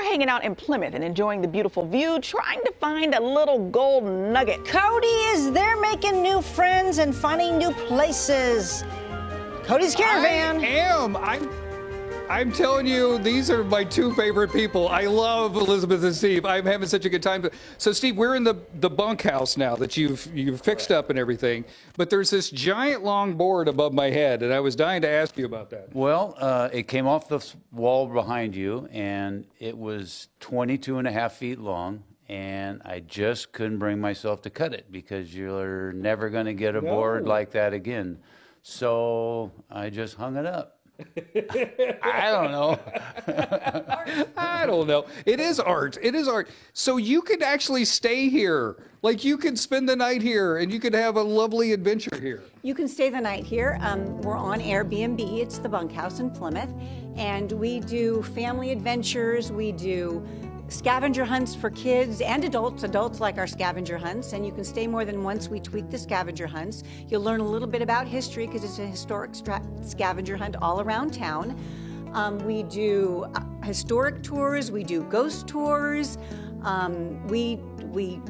We're hanging out in Plymouth and enjoying the beautiful view, trying to find a little gold nugget. Cody is there making new friends and finding new places. Cody's Caravan. I am. I'm. I'm telling you, these are my two favorite people. I love Elizabeth and Steve. I'm having such a good time. So, Steve, we're in the the bunkhouse now that you've you've fixed up and everything. But there's this giant long board above my head, and I was dying to ask you about that. Well, uh, it came off the wall behind you, and it was 22 and a half feet long. And I just couldn't bring myself to cut it because you're never going to get a board like that again. So I just hung it up. I don't know. I don't know. It is art. It is art. So you could actually stay here. Like you could spend the night here and you could have a lovely adventure here. You can stay the night here. Um, we're on Airbnb. It's the bunkhouse in Plymouth. And we do family adventures. We do scavenger hunts for kids and adults. Adults like our scavenger hunts, and you can stay more than once. We tweak the scavenger hunts. You'll learn a little bit about history because it's a historic scavenger hunt all around town. Um, we do uh, historic tours. We do ghost tours. Um, we we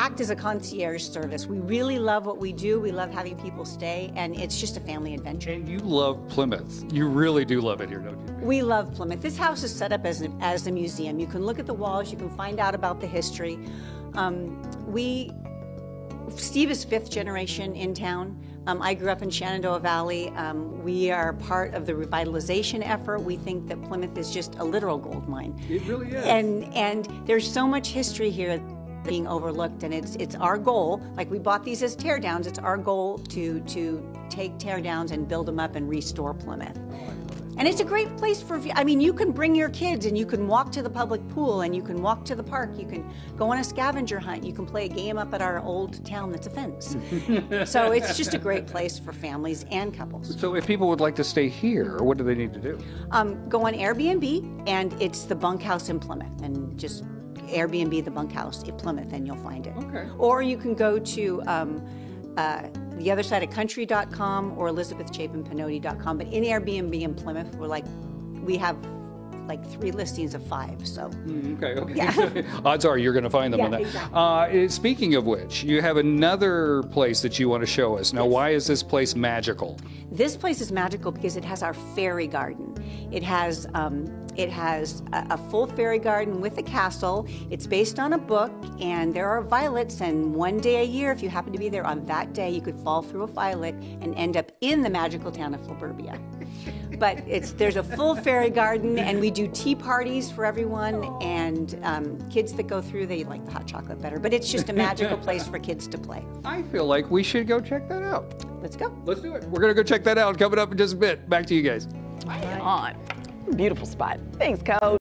act as a concierge service. We really love what we do. We love having people stay, and it's just a family adventure. And you love Plymouth. You really do love it here, don't you? We love Plymouth. This house is set up as, an, as a museum. You can look at the walls, you can find out about the history. Um, we, Steve is fifth generation in town. Um, I grew up in Shenandoah Valley. Um, we are part of the revitalization effort. We think that Plymouth is just a literal gold mine. It really is. And, and there's so much history here being overlooked and it's it's our goal like we bought these as teardowns it's our goal to to take teardowns and build them up and restore Plymouth. And it's a great place for I mean you can bring your kids and you can walk to the public pool and you can walk to the park you can go on a scavenger hunt you can play a game up at our old town that's a fence. So it's just a great place for families and couples. So if people would like to stay here what do they need to do? Um, go on Airbnb and it's the bunkhouse in Plymouth and just Airbnb the bunkhouse in Plymouth and you'll find it. Okay. Or you can go to um, uh, the other side of country.com or elizabethchapinpinotti.com. But in Airbnb in Plymouth, we're like, we have like three listings of five. So mm, okay, okay. Yeah. Odds are you're going to find them yeah, on that. Exactly. Uh, speaking of which, you have another place that you want to show us. Now, yes. why is this place magical? This place is magical because it has our fairy garden. It has um, it has a, a, full fairy garden with a castle. It's based on a book, and there are violets. And one day a year, if you happen to be there on that day, you could fall through a violet and end up in the magical town of Flabbervia but it's there's a full fairy garden, and we do tea parties for everyone. And um, kids that go through, they like the hot chocolate better. But it's just a magical place for kids to play. I feel like we should go check that out. Let's go. Let's do it. We're gonna go check that out. Coming up in just a bit. Back to you guys. Right on. Beautiful spot. Thanks, Coach.